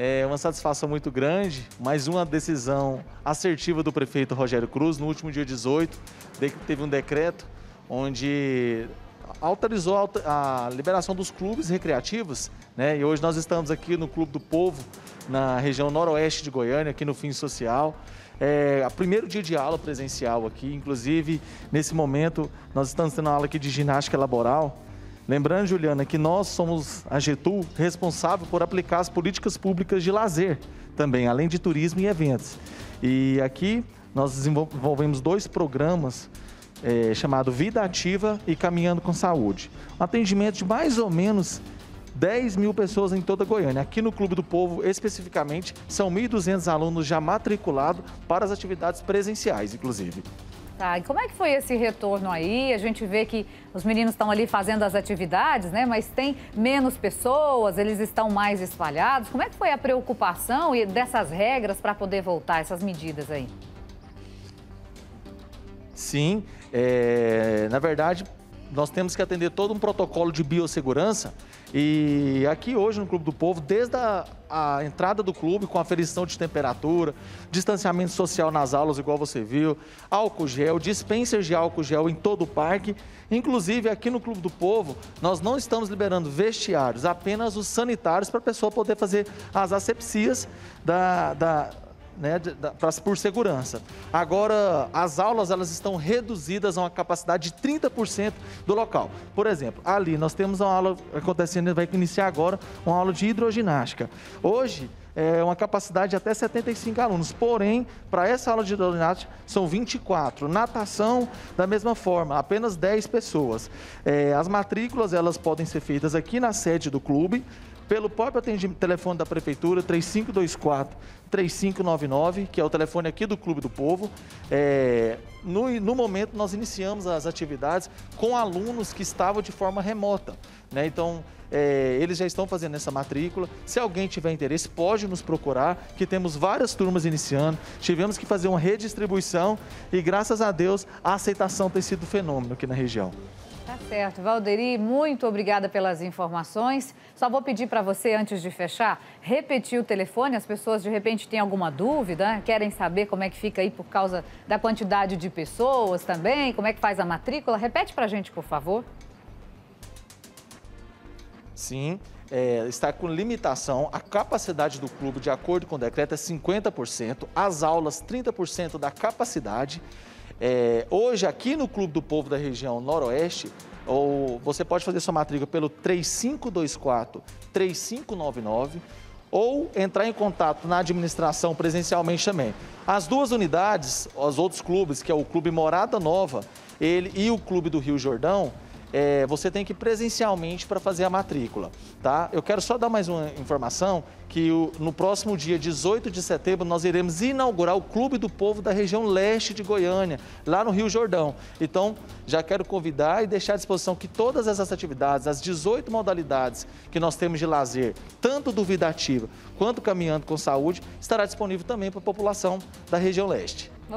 É uma satisfação muito grande, mais uma decisão assertiva do prefeito Rogério Cruz no último dia 18, teve um decreto onde autorizou a liberação dos clubes recreativos, né? E hoje nós estamos aqui no Clube do Povo, na região noroeste de Goiânia, aqui no Fim Social. É o primeiro dia de aula presencial aqui, inclusive nesse momento nós estamos tendo aula aqui de ginástica laboral Lembrando, Juliana, que nós somos a Getul responsável por aplicar as políticas públicas de lazer também, além de turismo e eventos. E aqui nós desenvolvemos dois programas é, chamado Vida Ativa e Caminhando com Saúde. Um atendimento de mais ou menos 10 mil pessoas em toda Goiânia. Aqui no Clube do Povo, especificamente, são 1.200 alunos já matriculados para as atividades presenciais, inclusive. Tá, e como é que foi esse retorno aí? A gente vê que os meninos estão ali fazendo as atividades, né? Mas tem menos pessoas, eles estão mais espalhados. Como é que foi a preocupação e dessas regras para poder voltar, essas medidas aí? Sim, é, na verdade, nós temos que atender todo um protocolo de biossegurança e aqui hoje no Clube do Povo, desde a, a, entrada do clube com aferição de temperatura, distanciamento social nas aulas, igual você viu, álcool gel, dispensers de álcool gel em todo o parque. Inclusive aqui no Clube do Povo, nós não estamos liberando vestiários, apenas os sanitários para a pessoa poder fazer as asepsias da, da né, pra, por segurança. Agora, as aulas elas estão reduzidas a uma capacidade de 30% do local. Por exemplo, ali nós temos uma aula acontecendo, vai iniciar agora, uma aula de hidroginástica. Hoje, é uma capacidade de até 75 alunos. Porém, para essa aula de hidroginástica são 24. Natação, da mesma forma, apenas 10 pessoas. É, as matrículas elas podem ser feitas aqui na sede do clube, pelo próprio atendimento telefone da prefeitura 3524 3599, que é o telefone aqui do Clube do Povo. É, no, no momento nós iniciamos as atividades com alunos que estavam de forma remota, né? Então é, eles já estão fazendo essa matrícula. Se alguém tiver interesse, pode nos procurar, que temos várias turmas iniciando. Tivemos que fazer uma redistribuição e graças a Deus a aceitação tem sido fenômeno aqui na região. Tá certo. Valderi, muito obrigada pelas informações. Só vou pedir para você, antes de fechar, repetir o telefone. As pessoas, de repente, têm alguma dúvida, querem saber como é que fica aí por causa da quantidade de pessoas também, como é que faz a matrícula. Repete para a gente, por favor. Sim, é, está com limitação. A capacidade do clube, de acordo com o decreto, é 50%. As aulas, 30% da capacidade. É, hoje, aqui no Clube do Povo da região Noroeste, ou você pode fazer sua matrícula pelo 3524-3599 ou entrar em contato na administração presencialmente também. As duas unidades, os outros clubes, que é o Clube Morada Nova ele, e o Clube do Rio Jordão, é, você tem que ir presencialmente para fazer a matrícula, tá? Eu quero só dar mais uma informação que o, no próximo dia 18 de setembro nós iremos inaugurar o Clube do Povo da região leste de Goiânia, lá no Rio Jordão. Então, já quero convidar e deixar à disposição que todas essas atividades, as 18 modalidades que nós temos de lazer, tanto do Ativa quanto Caminhando com Saúde, estará disponível também para a população da região leste.